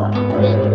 は、え